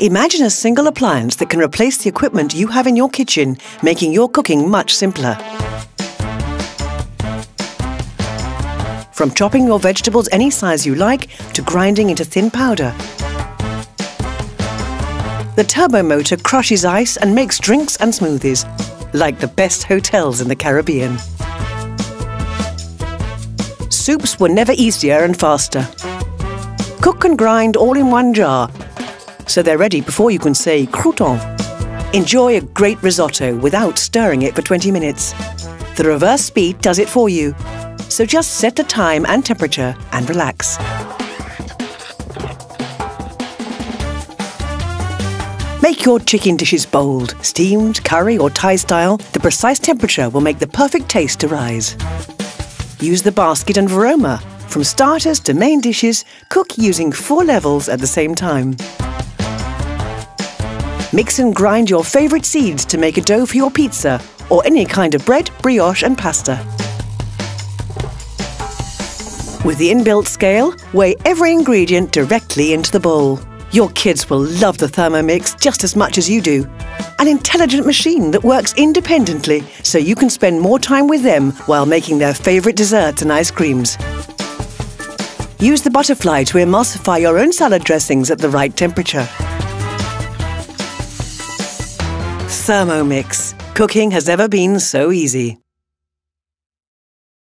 Imagine a single appliance that can replace the equipment you have in your kitchen, making your cooking much simpler. From chopping your vegetables any size you like to grinding into thin powder. The turbo motor crushes ice and makes drinks and smoothies, like the best hotels in the Caribbean. Soups were never easier and faster. Cook and grind all in one jar, so they're ready before you can say crouton. Enjoy a great risotto without stirring it for 20 minutes. The reverse speed does it for you, so just set the time and temperature and relax. Make your chicken dishes bold, steamed, curry or Thai style. The precise temperature will make the perfect taste to rise. Use the basket and varoma. From starters to main dishes, cook using four levels at the same time. Mix and grind your favourite seeds to make a dough for your pizza or any kind of bread, brioche and pasta. With the inbuilt scale, weigh every ingredient directly into the bowl. Your kids will love the Thermomix just as much as you do. An intelligent machine that works independently so you can spend more time with them while making their favourite desserts and ice creams. Use the butterfly to emulsify your own salad dressings at the right temperature. Thermomix. Cooking has never been so easy.